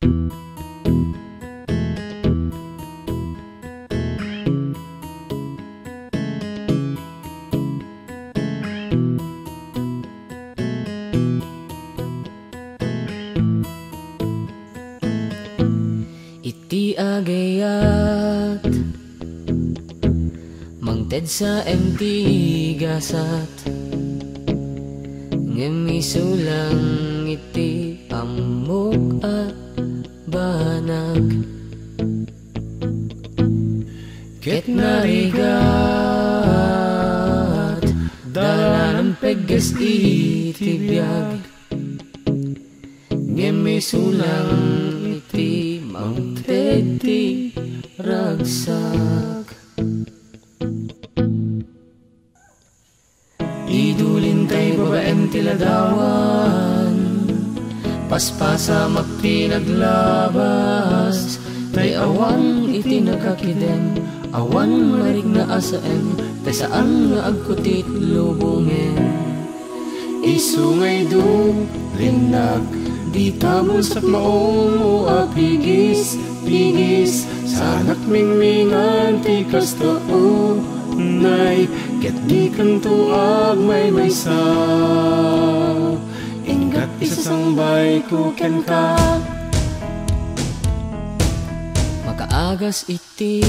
Iti agayat Mangted sa MT gasat. Ngemisulang iti amok at banag Ket narigat Dala ng pegges iti biyag Ngemisulang iti ti ragsak. Idulin tay babaen tiladawan Paspasa makti naglabas Tay awan iti nakakidem. Awan marig na asaem Tay saan nga agkutit lubungen Isungay do linag Di tamon sa maong apigis Pigis. Sanak mingmingan ti kasta Nay Ket di kantuag may may sa Ingat isa sangbay ko ken ka. Makaagas iti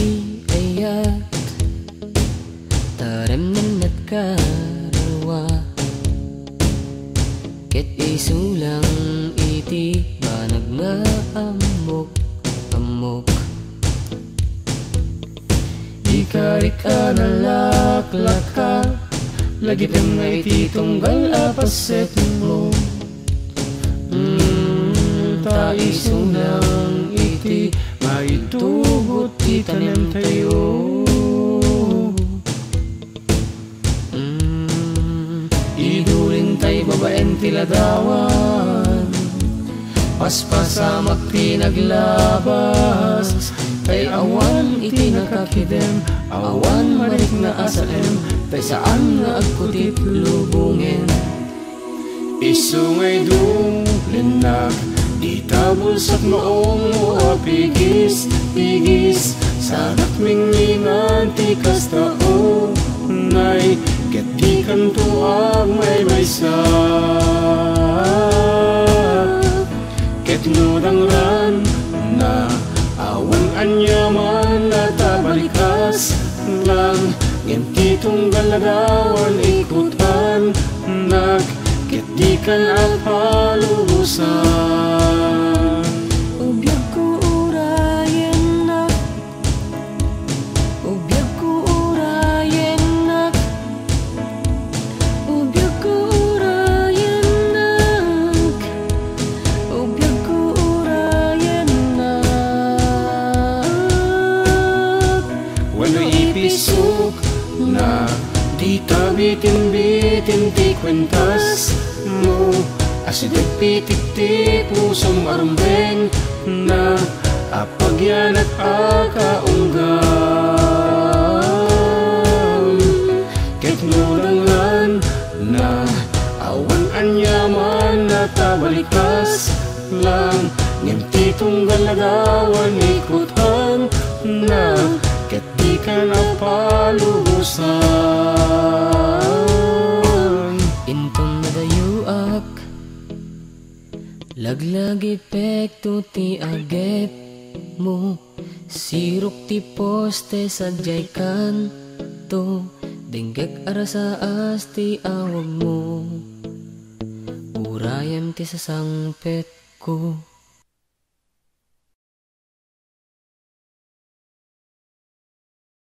ayat Tarem nanat karwa. Ket isulang iti banag nga amok. Amok Ikarik ka nalaklaka Lagi dem nga iti tunggal apaset mo Mm, ta isulang iti maitugot ti tanem tayo. Mm, Idulin tay babaen tiladawan Paspasamak pinaglabas Kay awan iti nakakidem Awan marik na asalem Tay saan nga agkutit lubungen Isungay do sa maong mo apigis Pigis Sanak mingmingan ti kasta o Nay Ket di kantuag may may sa. Ket nudangran na awan anyaman na tabalikas lang. Ngem tunggal lagawan ikutan nag Ket di kan apalubusan Ubiyag ko urayen na. Ubiyag ko urayen na. Ubiyag ko urayen na. Ko urayen na. Wala ipisok na Di tabitin-bitin ti kwentas mo Asidag pitik ti pusong arumbeng Na apagyan at akaunggam Ket nulangan na awan anyaman na tabalikas lang Ngem ti tunggal lagawan ikutan na Ket di ka napalubusan. Intong nadayuak Laglag epekto ti agep mo. Sirok ti poste sadyay kanto. Denggek arasaas ti awag mo. Urayam ti sasangpet ko